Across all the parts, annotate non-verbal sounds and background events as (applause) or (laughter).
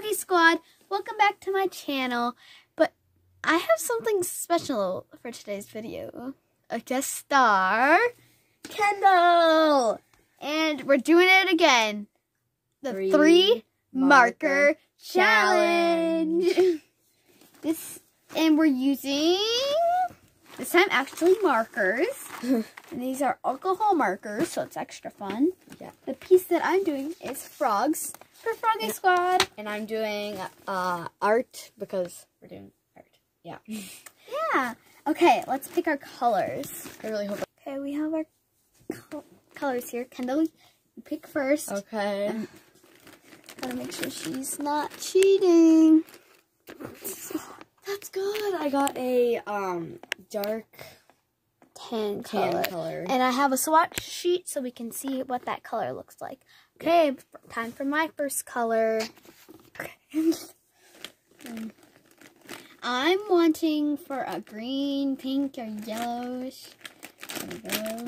Froggy Squad. Welcome back to my channel. But I have something special for today's video. A guest star, Kendall. And we're doing it again. The three, Three marker, marker challenge. (laughs) this and we're using this time actually markers. (laughs) and these are alcohol markers, so it's extra fun. Yeah. The piece that I'm doing is frogs for Froggy. Squad. And I'm doing uh, art because we're doing art. Yeah. (laughs) Yeah. Okay, let's pick our colors. I really hope. Okay, we have our col- colors here. Kendall, you pick first. Okay. Um, Gotta make sure she's not cheating. (laughs) That's good. I got a um dark Tan tan color. color. And I have a swatch sheet so we can see what that color looks like. Okay, time for my first color. (laughs) I'm wanting for a green, pink, or yellowish. There we go.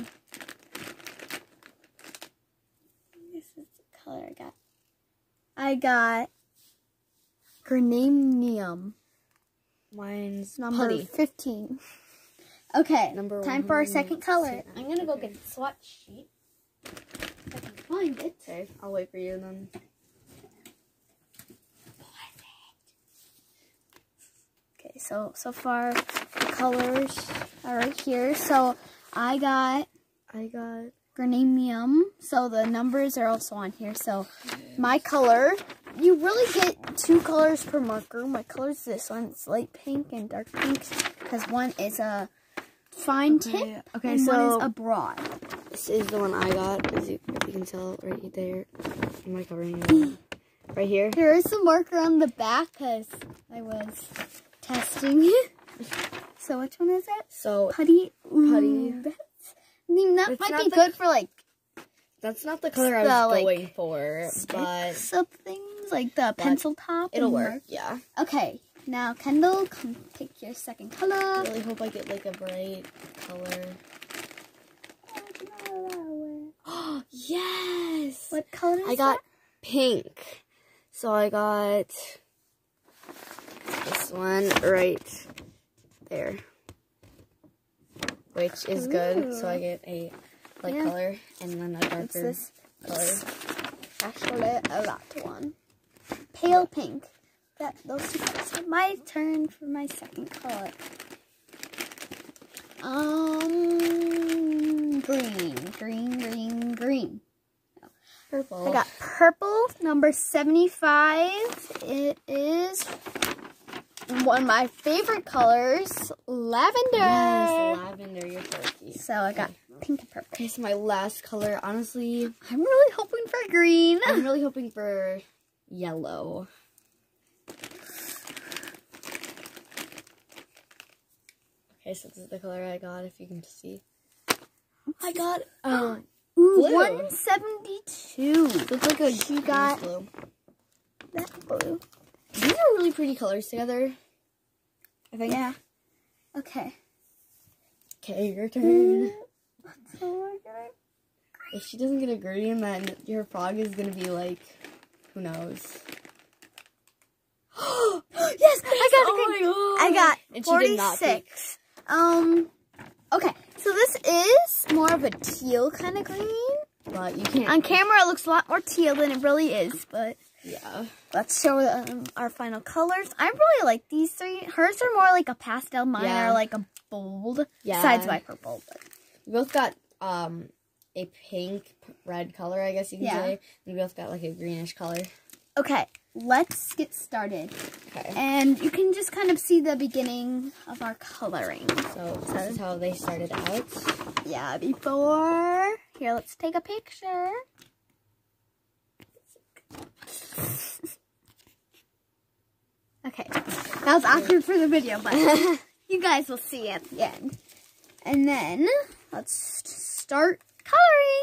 This is the color I got. I got Grenadium. Mine's Number putty. 15. (laughs) Okay, Number time for our second color. I'm gonna go get the swatch sheet. If I can find it. Okay, I'll wait for you then. Okay, so so far the colors are right here. So I got I got Grenadium. So the numbers are also on here. So my color, you really get two colors per marker. My color is this one. It's light pink and dark pink because one is a fine Okay, tip okay, and one so- is a broad. This is the one I got. As you, if you can tell right there. Am I covering it? (gasps) right here. There is some marker on the back because I was testing. (laughs) So which one is it? So Putty. Mm, putty. That's- I mean, that It's might be good for like that's not the color I The, was like, going for, but things, like the pencil top. it'll and work. Yeah. Okay, now Kendall, come pick your second color. I really hope I get like a bright color. yes. What color I got that? pink. So I got this one right there. Which is good. So I get a light Yeah. color and then a darker this? color. Actually, a that one. Pale pink. That those two colors. My turn for my second color. Um, green, green, green, green. Purple. I got purple, number 75. It is one of my favorite colors, lavender. yes, lavender, you're so I got pink and purple. Okay, so my last color, honestly, I'm really hoping for green. I'm (laughs) really hoping for yellow. Okay, so this is the color I got, if you can see. I got, um, Ooh, blue. 172. looks like a She got- blue. That blue. These are really pretty colors together. I think. Yeah. Okay. Okay, your turn. (laughs) If she doesn't get a green, then your frog is gonna be like, who knows? (gasps) yes, I got a Oh green. my God. I got And she did not 46. Um, okay, so this is more of a teal kind of green. But you can't. On camera, it looks a lot more teal than it really is, but Yeah. let's show um, our final colors. I really like these three. Hers are more like a pastel. Mine Yeah. are like a bold. Yeah. Besides my purple. But We both got um a pink red color, I guess you can Yeah. say. And we both got like a greenish color. Okay, let's get started. Okay. And you can just kind of see the beginning of our coloring. So this is how they started out. Yeah, before. Here, let's take a picture. (laughs) Okay, that was awkward for the video, but (laughs) you guys will see at the end. And then, let's start coloring.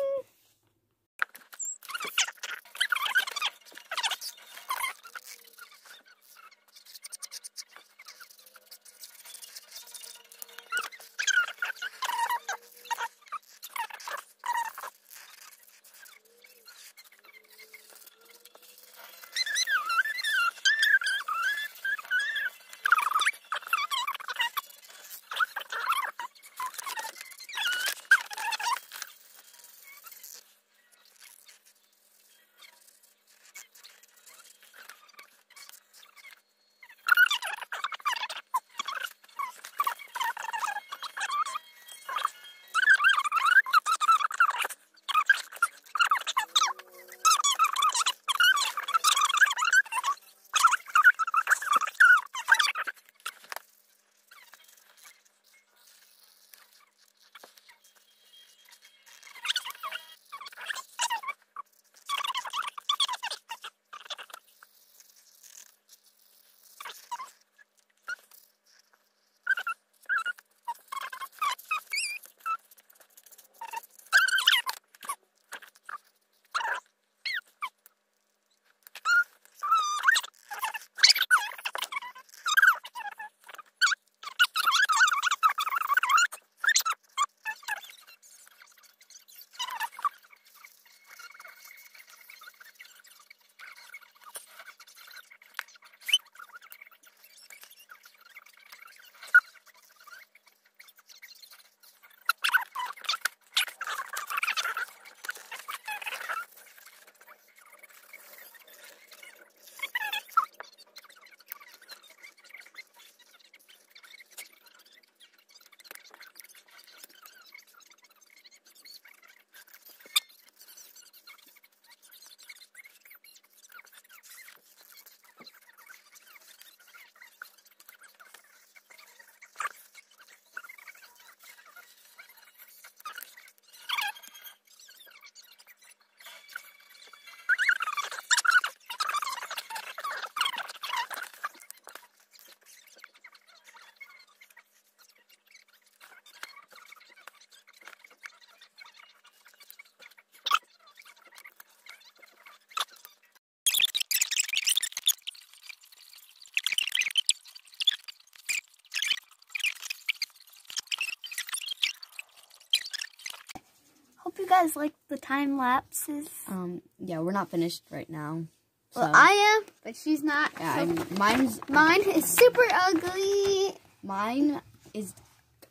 Guys like the time lapses. Um, yeah, we're not finished right now. So, Well, I am, but she's not. yeah, so mine's mine is super ugly. mine is.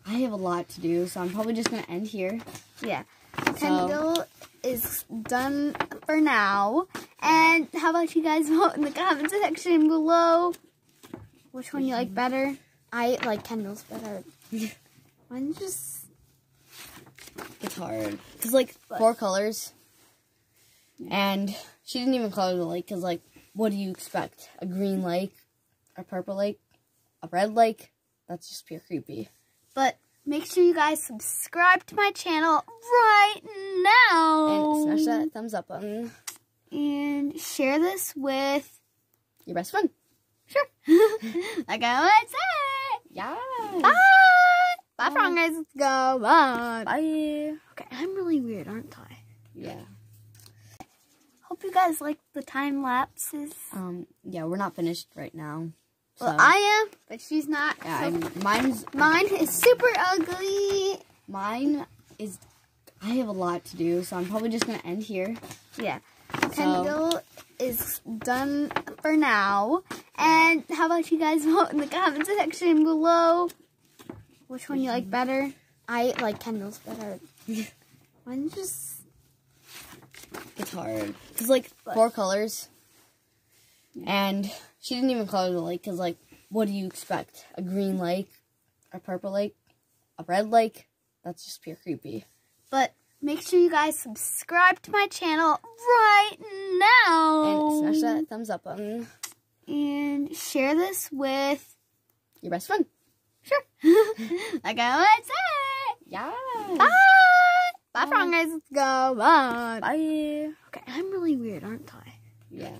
I have a lot to do, so I'm probably just gonna end here. Yeah. Kendall is done for now. And how about you guys (laughs) vote in the comment section below which one you like better? I like Kendall's better. (laughs) Mine's just It's hard because like four colors, and she didn't even color the lake. Cause like, what do you expect? A green lake, a purple lake, a red lake? That's just pure creepy. but make sure you guys subscribe to my channel right now. And smash that thumbs up button. And share this with Your best friend. sure. (laughs) like I would say. Yeah. Bye. Bye, Bye. guys. Let's go. Bye. Bye. Okay, I'm really weird, aren't I? Yeah. Hope you guys like the time lapses. Um. Yeah, we're not finished right now. So, Well, I am, but she's not. yeah, so mine's mine is super ugly. mine is. I have a lot to do, so I'm probably just gonna end here. Yeah. Kendall is done for now. And how about you guys vote in the comment section below which one you like better? I like Kendall's better. (laughs) Mine's just It's hard because like four colors, and she didn't even color the lake. Cause like, what do you expect? A green lake, a purple lake, a red lake? That's just pure creepy. but make sure you guys subscribe to my channel right now. And smash that thumbs up button. and share this with Your best friend. Sure. (laughs) I would say. Yeah. Bye. Bye, Bye. guys. Let's go. Bye. Bye. Okay, I'm really weird, aren't I? Yeah.